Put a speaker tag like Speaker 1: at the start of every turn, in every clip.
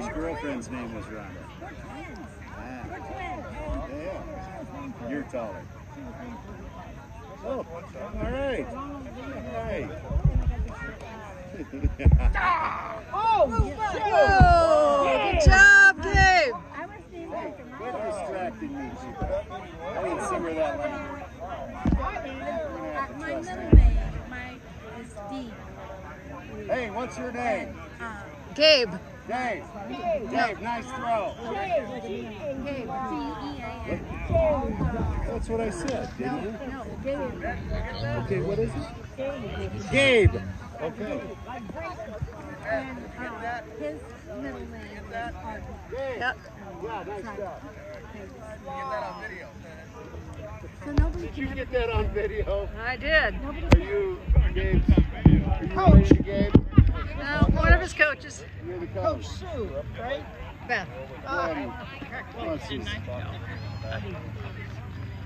Speaker 1: first girlfriend's name was Rhonda. Ah. Yeah. You're taller. Oh, all right. All right.
Speaker 2: Oh, Whoa, good job, Gabe.
Speaker 1: Quit distracting me. I didn't see where that landed.
Speaker 3: My middle name, my is D.
Speaker 1: Hey, what's your name?
Speaker 3: Uh,
Speaker 2: Gabe.
Speaker 1: Dave. Dave, nice throw.
Speaker 3: Gabe, D E A N.
Speaker 1: That's what I said, didn't you?
Speaker 3: No, Gabe.
Speaker 1: Okay, what is it? Gabe. Okay.
Speaker 3: And uh, his middle name is Arden.
Speaker 2: Yep.
Speaker 1: Yeah, nice job.
Speaker 3: So nobody
Speaker 1: Did you get that on video?
Speaker 2: I did.
Speaker 1: Are you Gabe's coach? Gabe?
Speaker 2: No, one of his coaches.
Speaker 1: You're coach.
Speaker 4: Sue, right?
Speaker 2: Beth.
Speaker 1: Buddy. Oh,
Speaker 4: It's
Speaker 1: she's-
Speaker 4: nice to know.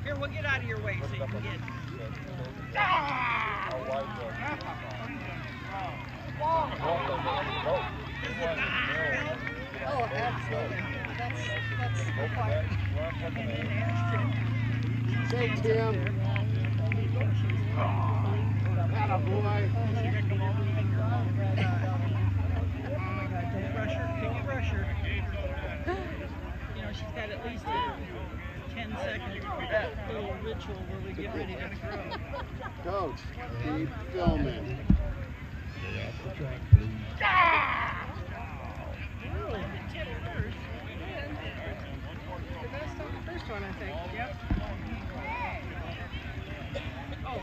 Speaker 4: Here, we'll get out of your way so you can get.
Speaker 2: Oh, absolutely. That's, that's required.
Speaker 1: Say, Tim. Atta boy.
Speaker 4: Don't rush a 10 second little ritual where we get ready to throw.
Speaker 1: Coach, keep filming.
Speaker 4: Really? The first.
Speaker 2: One, I think. Yep.
Speaker 4: Oh,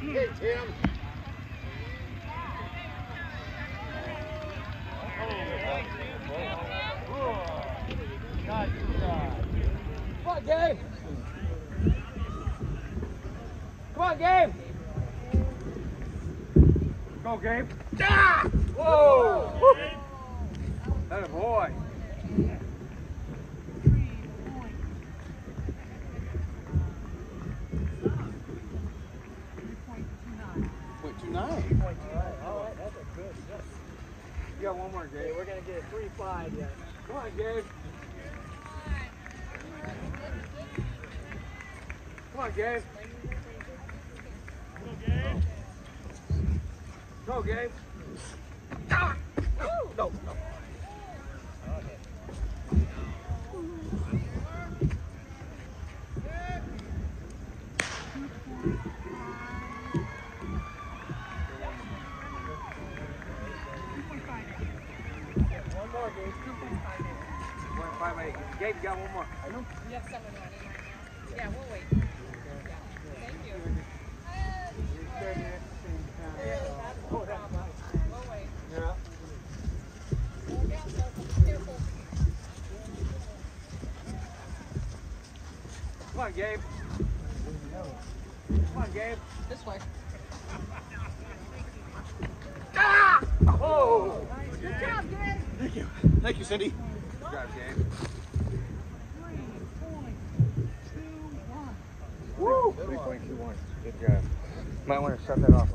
Speaker 1: Hey, Tim.
Speaker 4: On, Gabe. Come on, Gabe. Go, Gabe. Ah! Whoa! That a boy.
Speaker 1: Point two nine.
Speaker 4: You got one more, Gabe.
Speaker 5: We're gonna get a three five yet.
Speaker 4: Come on, Gabe. Come on, Gabe. Go, Gabe. No, no.
Speaker 5: One more, Gabe.
Speaker 4: One, five, eight. Gabe, you got one more.
Speaker 3: Yeah,
Speaker 4: Come on, Gabe. Come on, Gabe.
Speaker 2: This way.
Speaker 4: Ah! Oh!
Speaker 3: Good job, Gabe.
Speaker 1: Thank you. Thank you, Cindy.
Speaker 4: Good job, Gabe.
Speaker 1: Woo!
Speaker 4: 3.21. Good job. Might want to shut that off.